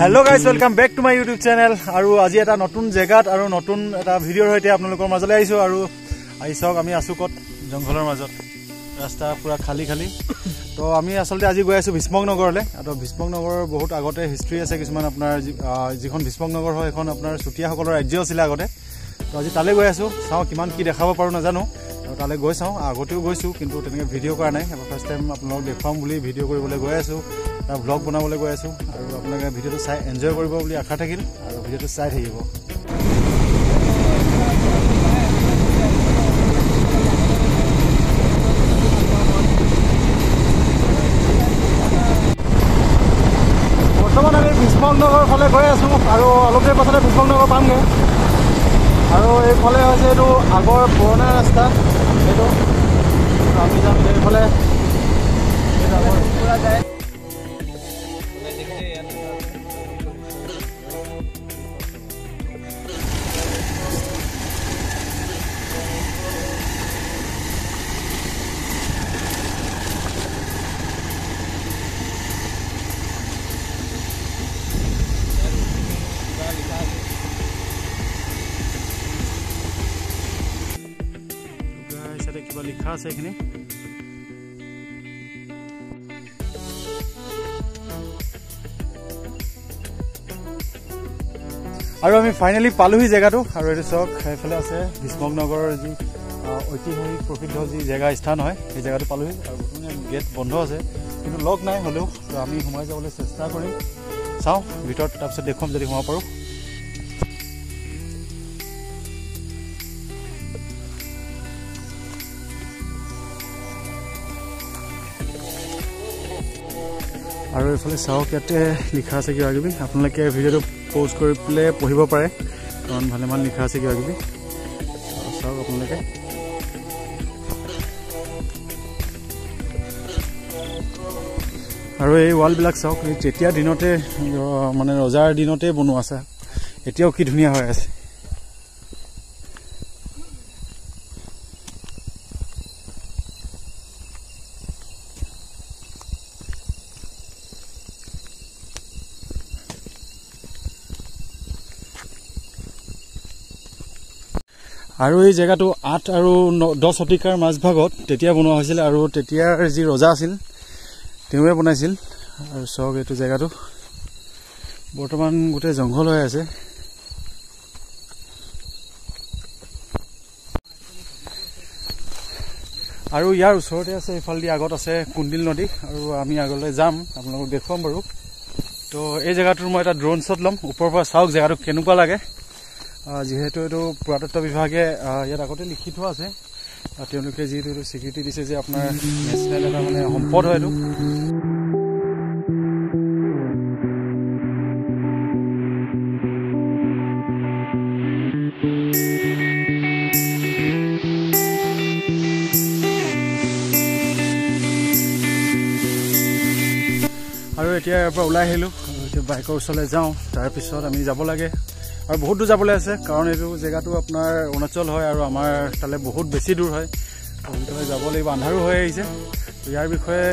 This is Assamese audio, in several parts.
Hello' guys welcome back to my YouTube channel আৰু আজি এটা নতুন জেগাত আৰু নতুন এটা ভিডিঅ'ৰ সৈতে আপোনালোকৰ মাজলৈ আহিছোঁ আৰু আহি চাওক আমি আছোঁ ক'ত? জংঘলৰ মাজত। ৰাস্তা পূৰা খালী খালী। তো আমি আচলতে আজি গৈ আছোঁ ভীষ্মক নগৰলৈ। আৰু ভীষ্মক নগৰৰ বহুত আগতে হিষ্ট্ৰী আছে। কিছুমান আপোনাৰ যিখন ভীষ্মক নগৰ হয় সেইখন আপোনাৰ চুতীয়াসকলৰ ৰাজ্য আছিলে আগতে। তো আজি তালৈ গৈ আছোঁ। চাওঁ কিমান কি দেখাব পাৰোঁ নাজানো। আৰু তালৈ গৈ চাওঁ। আগতেও গৈছোঁ কিন্তু তেনেকৈ ভিডিঅ' কৰা নাই। ফাৰ্ষ্ট টাইম আপোনালোকক দেখুৱাম বুলি ভিডিঅ' কৰিবলৈ গৈ আছোঁ। এটা ভ্লগ বনাবলৈ গৈ আছোঁ। আৰু আপোনালোকে ভিডিঅ'টো চাই এনজয় কৰিব বুলি আশা থাকিল। আৰু ভিডিঅ'টো চাই থাকিব। বৰ্তমান আমি ভীষ্মক নগৰ ফালে গৈ আছোঁ। আৰু অলপ দেৰি পাছতে ভীষ্মক নগৰ পামগৈ। এইফালে হৈছে এইটো আগৰ পুৰণা ৰাস্তা। এইটো আমি যাম এইফালে। লিখা আছে এইখিনি। আৰু আমি ফাইনেলি পালোহি জেগাটো আৰু এইটো চাওক সেইফালে আছে ভীষ্মক নগৰৰ যি ঐতিহাসিক প্ৰসিদ্ধ যি জেগা স্থান হয় সেই জেগাটো পালোহি আৰু বৰ্তমান গেট বন্ধ আছে। কিন্তু লগ নাই হ'লেও আমি সোমাই যাবলৈ চেষ্টা কৰিম। চাওঁ ভিতৰত তাৰপিছত দেখুৱাম যদি সোমাব পাৰোঁ। আৰু এইফালে চাওক ইয়াতে লিখা আছে কিবা কিবি আপোনালোকে ভিডিঅ'টো প'জ কৰি পেলাই পঢ়িব পাৰে। কাৰণ ভালেমান লিখা আছে কিবা কিবি চাওক আপোনালোকে। আৰু এই ৱালবিলাক চাওক এই তেতিয়া দিনতে মানে ৰজাৰ দিনতে বনোৱা আছে এতিয়াও কি ধুনীয়া হৈ আছে। আৰু এই জেগাটো আঠ আৰু ন দহ শতিকাৰ মাজভাগত তেতিয়া বনোৱা হৈছিল আৰু তেতিয়াৰ যি ৰজা আছিল তেওঁৱে বনাইছিল। আৰু চাওক এইটো জেগাটো। বৰ্তমান গোটেই জংঘল হৈ আছে। আৰু ইয়াৰ ওচৰতে আছে এইফালেদি আগত আছে কুন্দিল নদী। আৰু আমি আগলৈ যাম আপোনালোকক দেখুৱাম বাৰু। তো এই জেগাটোৰ মই এটা ড্ৰোন শ্বট ল'ম। ওপৰৰ পৰা চাওক জেগাটো কেনেকুৱা লাগে। যিহেতু এইটো পুৰাতত্ব বিভাগে ইয়াত আগতে লিখি থোৱা আছে। তেওঁলোকে যিহেতু এইটো স্বীকৃতি দিছে যে আপোনাৰ নেশ্যনেল এটা মানে সম্পদ হয় এইটো। আৰু এতিয়া ইয়াৰ পৰা ওলাই আহিলোঁ। এতিয়া বাইকৰ ওচৰলৈ যাওঁ। তাৰপিছত আমি যাব লাগে। আৰু বহুত দূৰ যাবলৈ আছে কাৰণ এইটো জেগাটো আপোনাৰ অৰুণাচল হয় আৰু আমাৰ তালৈ বহুত বেছি দূৰ হয়। যাব লাগিব আন্ধাৰো হৈ আহিছে। ইয়াৰ বিষয়ে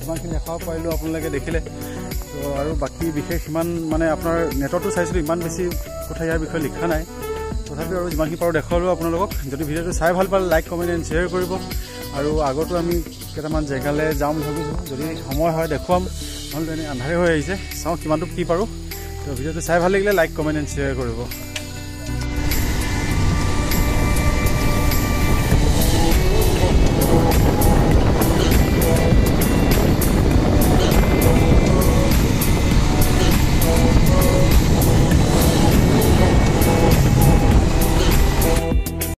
যিমানখিনি দেখাব পাৰিলোঁ আপোনালোকে দেখিলে। তো আৰু বাকী বিশেষ সিমান মানে আপোনাৰ নেটতো চাইছিলোঁ ইমান বেছি কথা ইয়াৰ বিষয়ে লিখা নাই। তথাপিও আৰু যিমানখিনি পাৰোঁ দেখুৱালোঁ আপোনালোকক। যদি ভিডিঅ'টো চাই ভাল পালে লাইক কমেণ্ট এণ্ড শ্বেয়াৰ কৰিব। আৰু আগতো আমি কেইটামান জেগালৈ যাম ভাবিছোঁ। যদি সময় হয় দেখুৱাম নহ'লে এনেই আন্ধাৰে হৈ আহিছে। চাওঁ কিমানটো কি পাৰোঁ। ভিডিঅ'টো চাই ভাল লাগিলে লাইক কমেণ্ট এণ্ড শ্বেয়াৰ কৰিব।